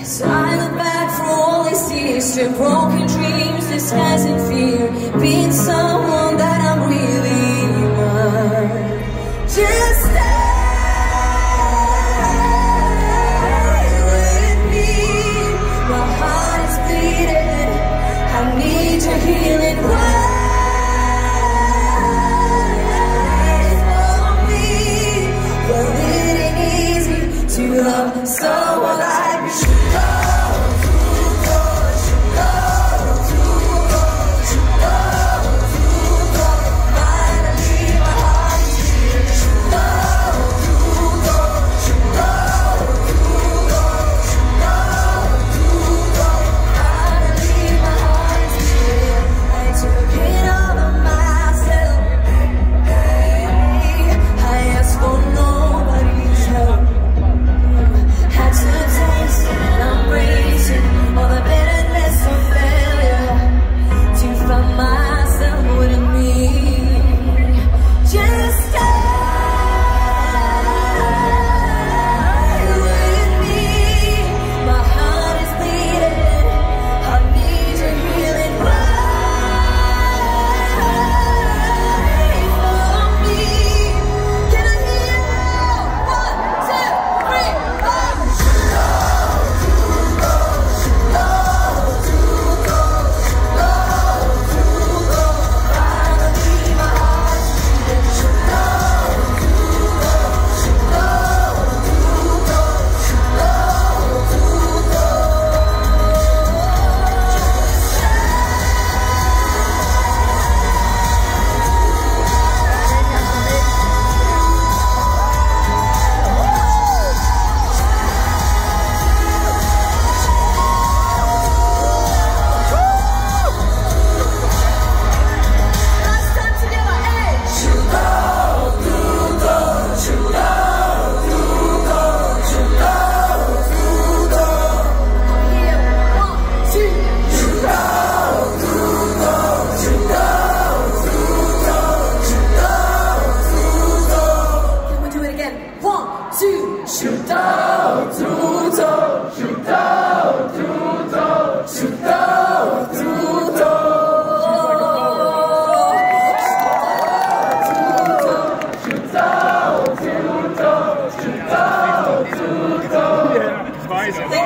As I look back for all these years To broken dreams, disguised in fear Being someone Much.